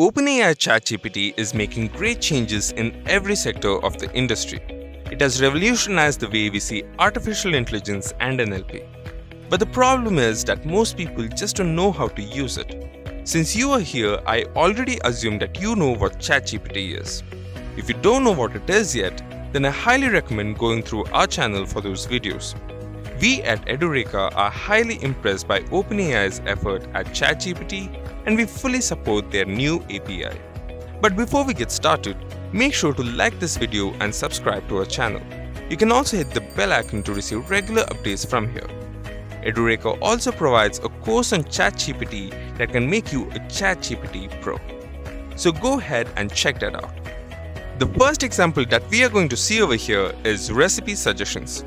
OpenAI ChatGPT is making great changes in every sector of the industry. It has revolutionized the way we see artificial intelligence and NLP. But the problem is that most people just don't know how to use it. Since you are here, I already assume that you know what ChatGPT is. If you don't know what it is yet, then I highly recommend going through our channel for those videos. We at Edureka are highly impressed by OpenAI's effort at ChatGPT and we fully support their new API. But before we get started, make sure to like this video and subscribe to our channel. You can also hit the bell icon to receive regular updates from here. Edureka also provides a course on ChatGPT that can make you a ChatGPT Pro. So go ahead and check that out. The first example that we are going to see over here is recipe suggestions.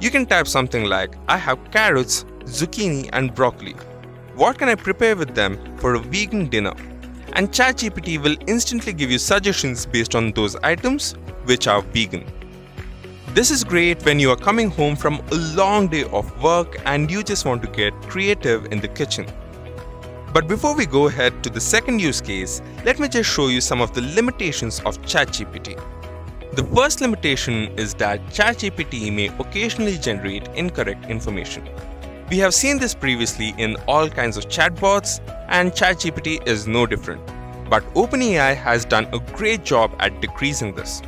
You can type something like, I have carrots, zucchini and broccoli what can I prepare with them for a vegan dinner? And ChatGPT will instantly give you suggestions based on those items which are vegan. This is great when you are coming home from a long day of work and you just want to get creative in the kitchen. But before we go ahead to the second use case, let me just show you some of the limitations of ChatGPT. The first limitation is that ChatGPT may occasionally generate incorrect information. We have seen this previously in all kinds of chatbots and ChatGPT is no different. But OpenAI has done a great job at decreasing this.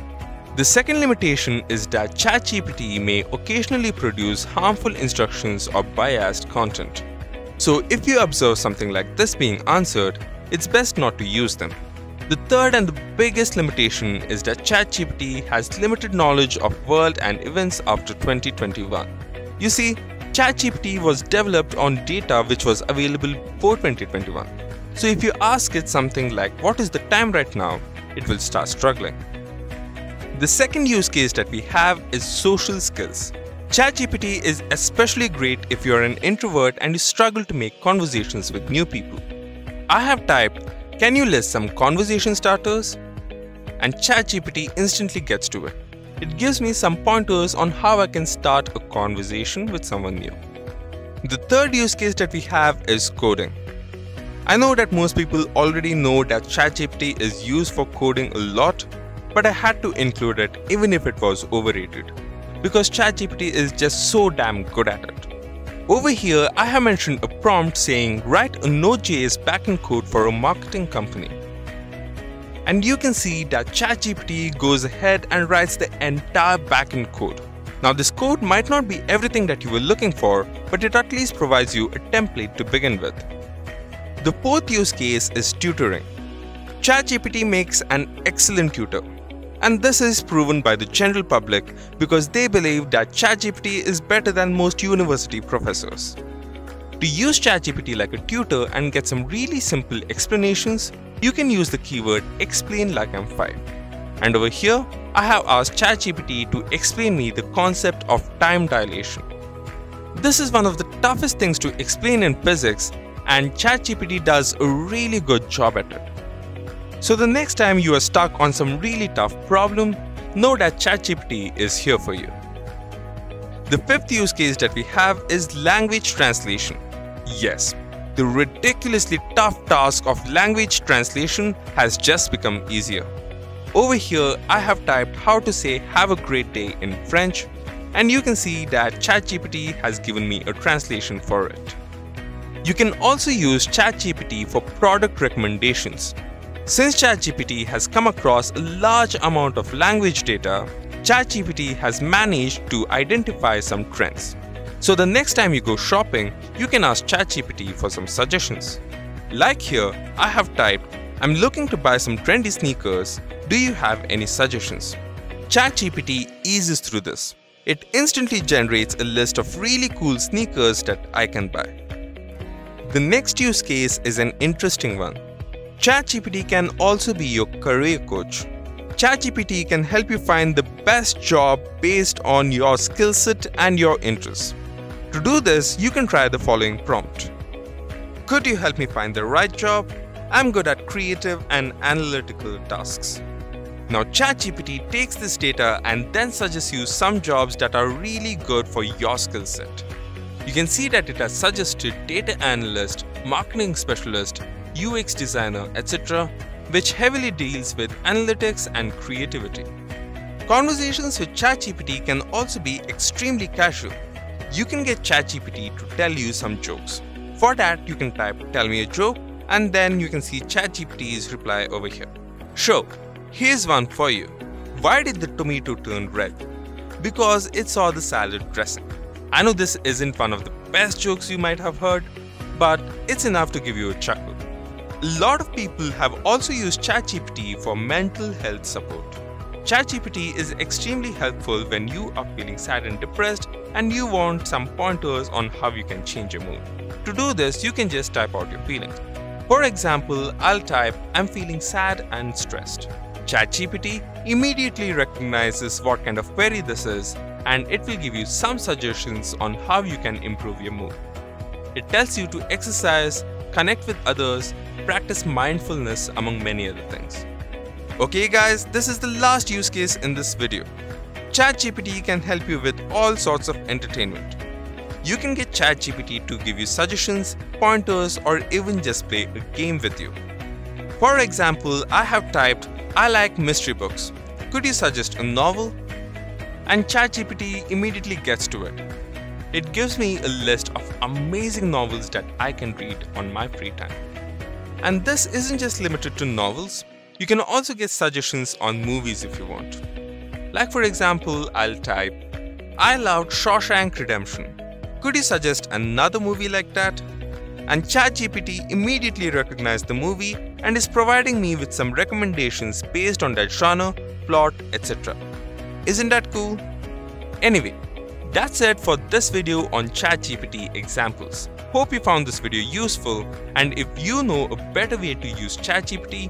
The second limitation is that ChatGPT may occasionally produce harmful instructions or biased content. So if you observe something like this being answered, it's best not to use them. The third and the biggest limitation is that ChatGPT has limited knowledge of world and events after 2021. You see, ChatGPT was developed on data which was available before 2021. So if you ask it something like what is the time right now, it will start struggling. The second use case that we have is social skills. ChatGPT is especially great if you're an introvert and you struggle to make conversations with new people. I have typed, can you list some conversation starters? And ChatGPT instantly gets to it. It gives me some pointers on how I can start a conversation with someone new. The third use case that we have is coding. I know that most people already know that ChatGPT is used for coding a lot, but I had to include it even if it was overrated, because ChatGPT is just so damn good at it. Over here, I have mentioned a prompt saying write a Node.js backend code for a marketing company. And you can see that ChatGPT goes ahead and writes the entire backend code. Now this code might not be everything that you were looking for, but it at least provides you a template to begin with. The fourth use case is tutoring. ChatGPT makes an excellent tutor. And this is proven by the general public because they believe that ChatGPT is better than most university professors. To use ChatGPT like a tutor and get some really simple explanations, you can use the keyword explain like I'm 5. And over here, I have asked ChatGPT to explain me the concept of time dilation. This is one of the toughest things to explain in physics and ChatGPT does a really good job at it. So the next time you are stuck on some really tough problem, know that ChatGPT is here for you. The fifth use case that we have is language translation. Yes, the ridiculously tough task of language translation has just become easier. Over here, I have typed how to say have a great day in French and you can see that ChatGPT has given me a translation for it. You can also use ChatGPT for product recommendations. Since ChatGPT has come across a large amount of language data, ChatGPT has managed to identify some trends. So the next time you go shopping, you can ask ChatGPT for some suggestions. Like here, I have typed, I'm looking to buy some trendy sneakers. Do you have any suggestions? ChatGPT eases through this. It instantly generates a list of really cool sneakers that I can buy. The next use case is an interesting one. ChatGPT can also be your career coach. ChatGPT can help you find the best job based on your skill set and your interests. To do this, you can try the following prompt. Could you help me find the right job? I'm good at creative and analytical tasks. Now ChatGPT takes this data and then suggests you some jobs that are really good for your skill set. You can see that it has suggested data analyst, marketing specialist, UX designer, etc. which heavily deals with analytics and creativity. Conversations with ChatGPT can also be extremely casual. You can get ChatGPT to tell you some jokes. For that, you can type tell me a joke and then you can see ChatGPT's reply over here. Sure, here's one for you. Why did the tomato turn red? Because it saw the salad dressing. I know this isn't one of the best jokes you might have heard, but it's enough to give you a chuckle. A lot of people have also used ChatGPT for mental health support. ChatGPT is extremely helpful when you are feeling sad and depressed and you want some pointers on how you can change your mood. To do this, you can just type out your feelings. For example, I'll type, I'm feeling sad and stressed. ChatGPT immediately recognizes what kind of query this is and it will give you some suggestions on how you can improve your mood. It tells you to exercise, connect with others, practice mindfulness among many other things. Okay guys, this is the last use case in this video. ChatGPT can help you with all sorts of entertainment. You can get ChatGPT to give you suggestions, pointers or even just play a game with you. For example, I have typed, I like mystery books. Could you suggest a novel? And ChatGPT immediately gets to it. It gives me a list of amazing novels that I can read on my free time. And this isn't just limited to novels, you can also get suggestions on movies if you want. Like for example, I'll type, I loved Shawshank Redemption. Could you suggest another movie like that? And ChatGPT immediately recognized the movie and is providing me with some recommendations based on that genre, plot, etc. Isn't that cool? Anyway, that's it for this video on ChatGPT examples. Hope you found this video useful and if you know a better way to use ChatGPT,